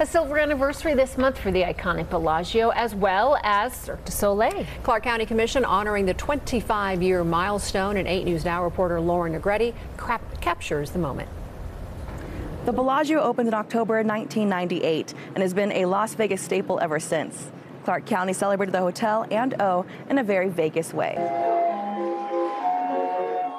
A silver anniversary this month for the iconic Bellagio, as well as Cirque du Soleil. Clark County Commission honoring the 25-year milestone, and 8 News Now reporter Lauren Negrete captures the moment. The Bellagio opened in October 1998 and has been a Las Vegas staple ever since. Clark County celebrated the hotel and O in a very Vegas way.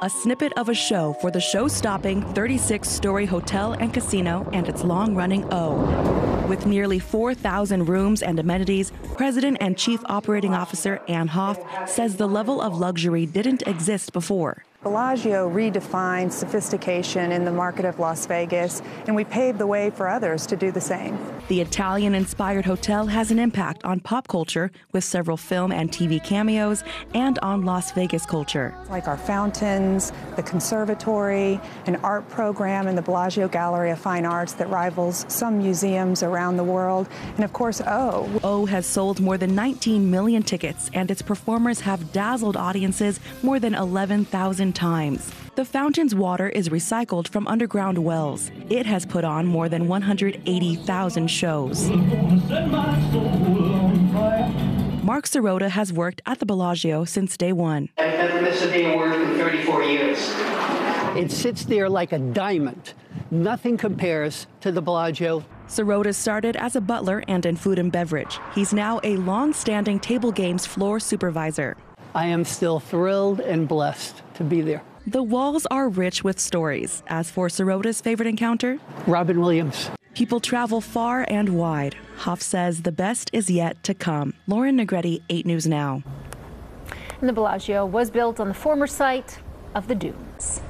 A snippet of a show for the show stopping 36 story hotel and casino and its long running O. With nearly 4,000 rooms and amenities, President and Chief Operating Officer Ann Hoff says the level of luxury didn't exist before. Bellagio redefined sophistication in the market of Las Vegas, and we paved the way for others to do the same. The Italian inspired hotel has an impact on pop culture with several film and TV cameos and on Las Vegas culture. Like our fountains, the conservatory, an art program in the Bellagio Gallery of Fine Arts that rivals some museums around the world, and of course, O. O has sold more than 19 million tickets, and its performers have dazzled audiences more than 11,000 times. The fountain's water is recycled from underground wells. It has put on more than 180,000 shows. Mark Sirota has worked at the Bellagio since day one. I've never missed a day of work in 34 years. It sits there like a diamond. Nothing compares to the Bellagio. Sirota started as a butler and in food and beverage. He's now a long-standing table games floor supervisor. I am still thrilled and blessed to be there. The walls are rich with stories. As for Sirota's favorite encounter, Robin Williams. People travel far and wide. Hoff says the best is yet to come. Lauren Negrete, 8 News Now. And the Bellagio was built on the former site of the Dunes.